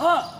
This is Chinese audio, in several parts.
啊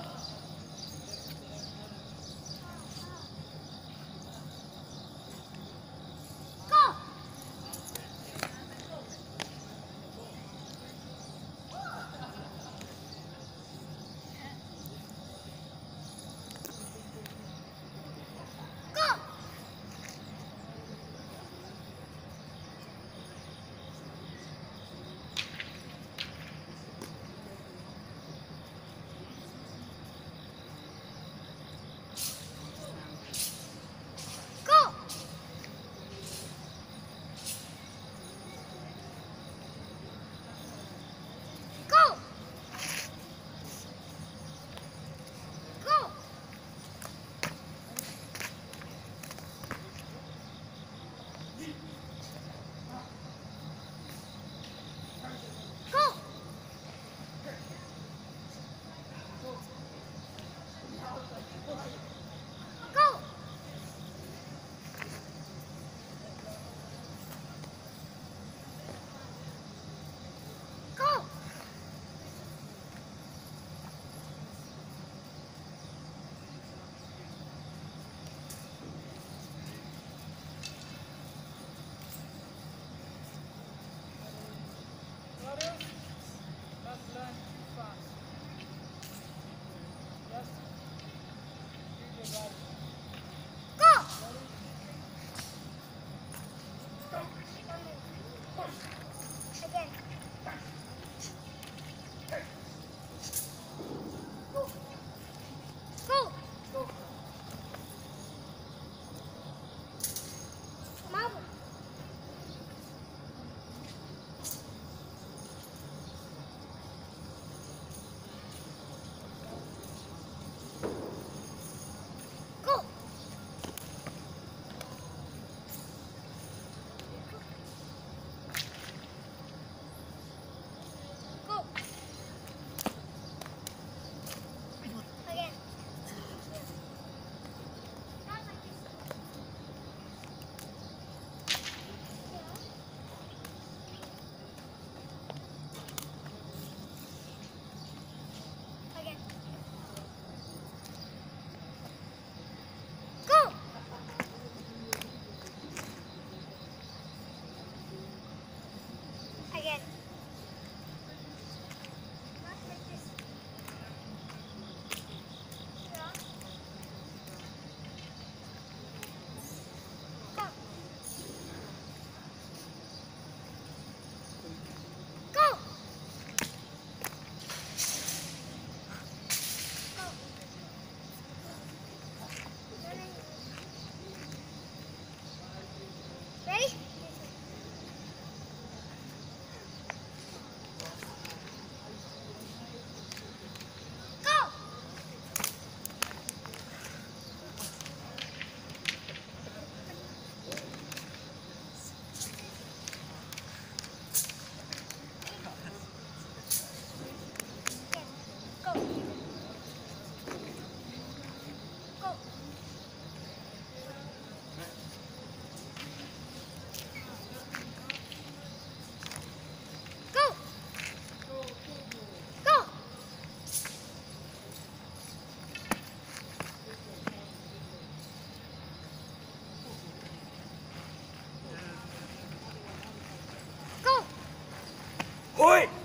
ui